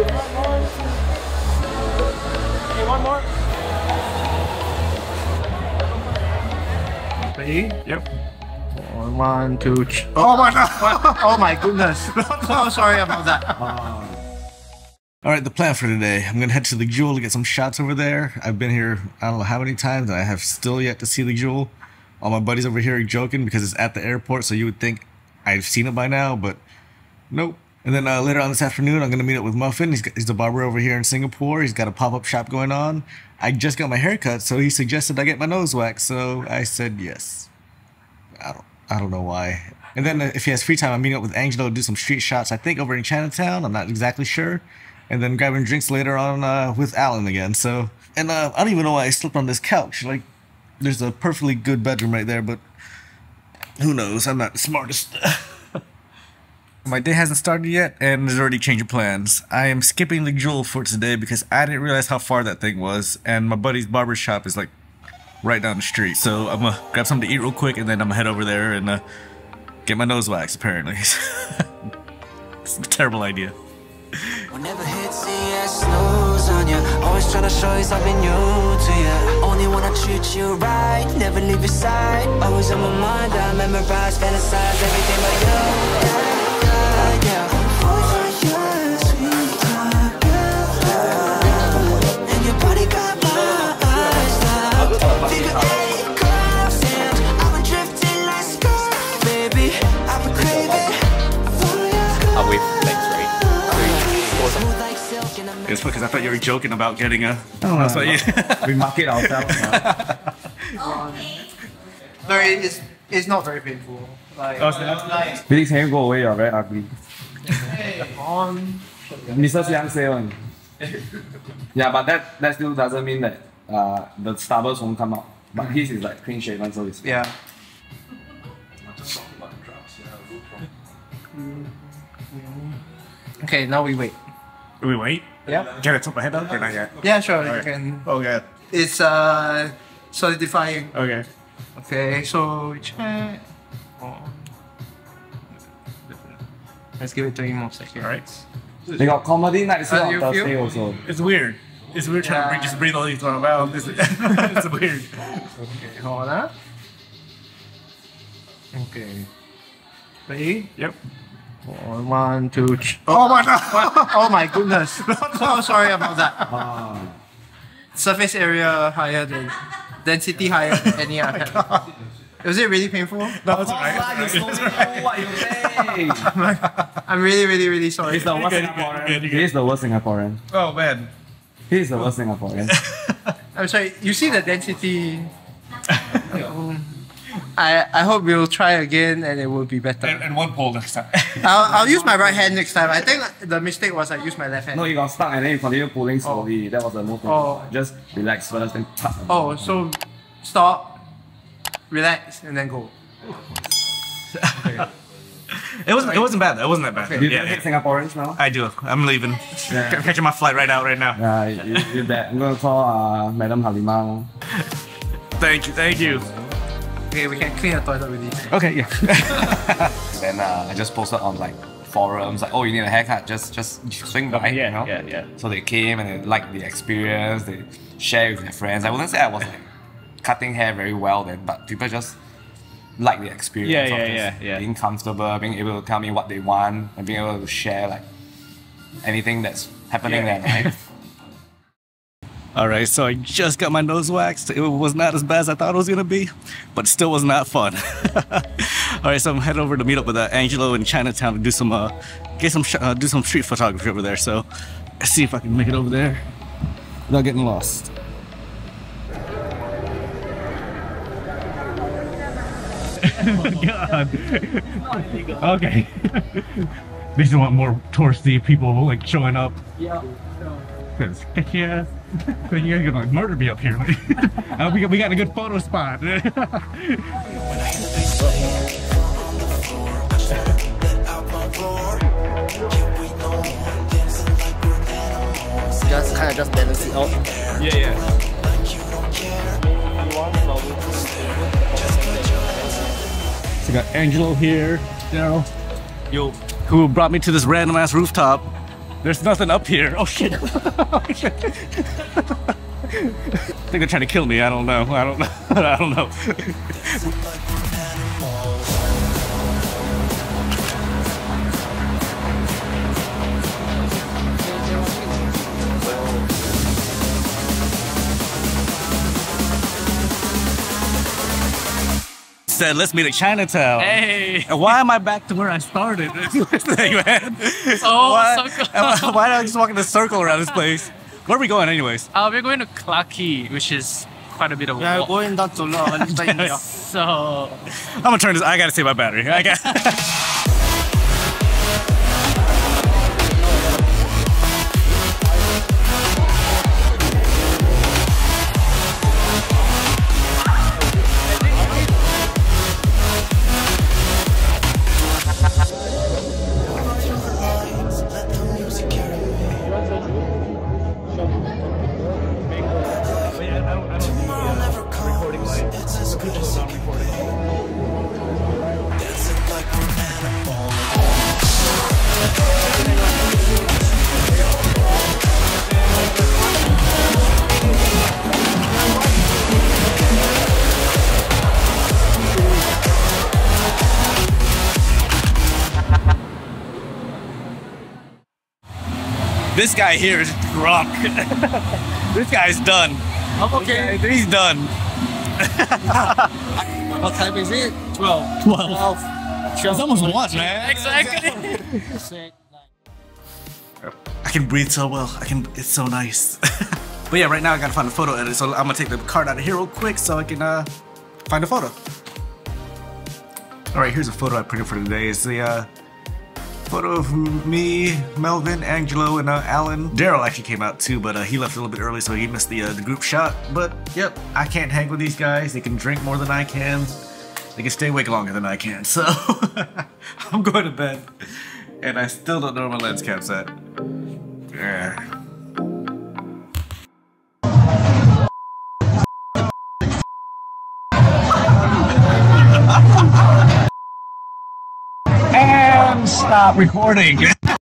Okay, one more. Ready? Yep. One, two, three. Oh my god! oh my goodness. oh, sorry about that. All right, the plan for today. I'm gonna head to the Jewel to get some shots over there. I've been here I don't know how many times, and I have still yet to see the Jewel. All my buddies over here are joking because it's at the airport, so you would think I've seen it by now, but nope. And then uh, later on this afternoon, I'm gonna meet up with Muffyn. He's, he's the barber over here in Singapore. He's got a pop up shop going on. I just got my hair cut, so he suggested I get my nose waxed, so I said yes. I don't, I don't know why. And then uh, if he has free time, I'm meeting up with Angelo to do some street shots. I think over in Chinatown. I'm not exactly sure. And then grabbing drinks later on uh, with Alan again. So, and uh, I don't even know why I slept on this couch. Like, there's a perfectly good bedroom right there, but who knows? I'm not the smartest. My day hasn't started yet, and there's already change of plans. I am skipping the jewel for today because I didn't realize how far that thing was, and my buddy's barber shop is like right down the street. So I'm gonna grab something to eat real quick, and then I'm gonna head over there and uh, get my nose waxed. Apparently, it's a terrible idea. Whenever snooze on ya Always tryna show you something new to ya Only wanna treat you right Never leave your side Always on my mind I memorize, fantasize Everything but you silk and I'm It's because I thought you were joking about getting a. Oh, That's what you. we market ourselves. No, it's, it's not very painful. Like, like Felix, can you go away? You're very ugly. on. Mrs. Yang say one. yeah, but that, that still doesn't mean that uh, the stubbles won't come out. But his is like clean shaven, so it's Yeah. Okay, now we wait. We wait. Yeah. Get it top my head up or not yet? Yeah, sure. You Alright. can. Okay. It's uh solidifying. Okay. Okay, so check. Oh. Let's give it 20 more seconds. All right. They got comedy nights How here on you Thursday feel? also. It's weird. It's weird trying to Yeah. breathe, just breathe all these things out. It's, it's weird. Okay, hold on. Okay. Ready? Yep. One, two, three. Oh my god! oh my goodness! So sorry about that. Ah. Surface area higher than density higher than any other. Was it really painful? No, it's alright. what you say? I'm really, really, really sorry. He's the worst You're good, you're Singaporean. good, you're He is the worst Singaporean. Oh man. He is the worst Singaporean. I'm sorry. You see the density. Um, I I hope we'll try again and it will be better. And, and one pole next time. I'll, I'll use my right hand next time. I think the mistake was I used my left hand. no, you got stuck and then you continue pulling slowly. That was the most Oh. Just relax first, then tap. Oh, so stop, relax, and then go. it wasn't. It wasn't bad. It wasn't that bad. Do you Yeah, hate yeah. Singaporeans now? I do. I'm leaving. Yeah. I'm catching my flight right out. Right now. Yeah, you, you bet. I'm gonna call uh, Madam Halimah. Thank you. Thank you. Okay, we can clean the toilet with these. Okay. Yeah. Then uh, I just posted on like forums like, oh, you need a haircut, just just swing by, you know. yeah, yeah. So they came and they liked the experience. They share with their friends. I wouldn't say I was like cutting hair very well then, but people just like the experience Yeah, of yeah, just yeah, yeah. being comfortable, being able to tell me what they want, and being able to share like anything that's happening Yeah. in their life. All right. So I just got my nose waxed. It was not as bad as I thought it was gonna be, but still was not fun. All right. So I'm heading over to meet up with uh, Angelo in Chinatown to do some uh, get some sh- uh, do some street photography over there. So let's see if I can make it over there without getting lost. God. Okay. they just want more touristy people like showing up. Yeah. Cause heck yeah, Cause you're gonna murder me up here. uh, we got we got a good photo spot. just kind of just balance it out. yeah, yeah. So I got Angelo here, Daryl, yo, who brought me to this random ass rooftop. There's nothing up here. Oh shit. oh shit. I think they're trying to kill me. I don't know. I don't know. I don't know. Said, let's meet at Chinatown. Hey. And why am I back to where I started? This thing, man. Oh, why, circle. why, why did I just walk in a circle around this place? Where are we going, anyways? Uh, we're going to Clarke which is quite a bit of We are walk. going down to La India. So I'm gonna turn this. I gotta save my battery. I got. This guy here is drunk. this guy's done. I'm okay. He's done. What time is it? 12. 12. 12. It's almost one, man. exactly. I can breathe so well. I can. It's so nice. but yeah, right now I gotta find a photo edit, so I'm gonna take the card out of here real quick so I can uh, find a photo. All right, here's a photo I printed for today. It's the uh, photo of me, Melvin, Angelo, and uh, Alan. Daryl actually came out too, but uh, he left a little bit early, so he missed the uh, the group shot. But yep, I can't hang with these guys. They can drink more than I can. They can stay awake longer than I can. So I'm going to bed, and I still don't know where my lens cap's at. Yeah. And stop recording.